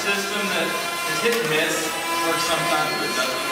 system that is hit and miss, or sometimes it doesn't.